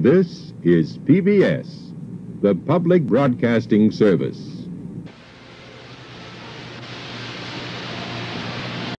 This is PBS, the Public Broadcasting Service.